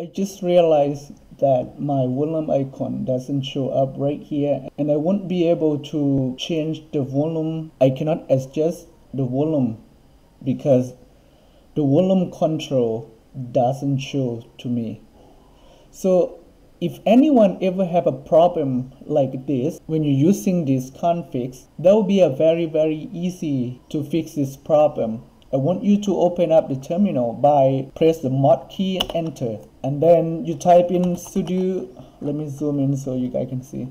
I just realized that my volume icon doesn't show up right here and I won't be able to change the volume. I cannot adjust the volume because the volume control doesn't show to me. So if anyone ever have a problem like this when you're using this configs, that will be a very very easy to fix this problem. I want you to open up the terminal by press the mod key enter. And then you type in sudo let me zoom in so you guys can see.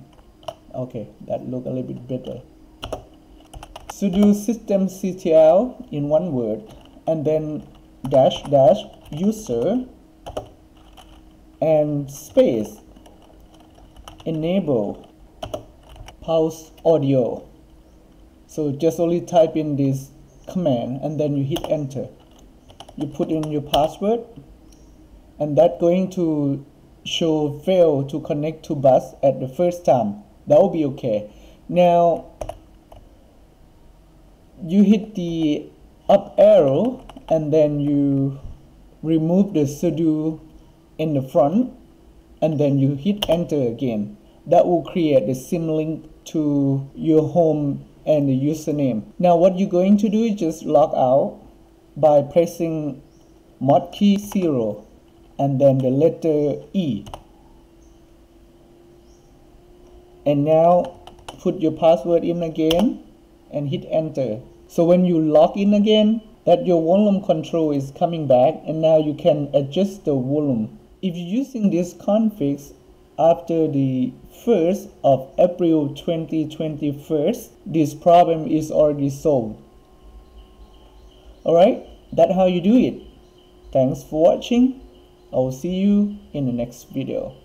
Okay that look a little bit better. Sudo systemctl in one word and then dash dash user and space enable pause audio. So just only type in this command and then you hit enter. You put in your password and that going to show fail to connect to bus at the first time. That will be okay. Now you hit the up arrow and then you remove the sudo in the front and then you hit enter again. That will create the symlink to your home and the username. Now what you're going to do is just log out by pressing mod key 0 and then the letter E. And now put your password in again and hit enter. So when you log in again that your volume control is coming back and now you can adjust the volume. If you're using this configs after the 1st of April 2021 this problem is already solved. Alright that's how you do it. Thanks for watching. I will see you in the next video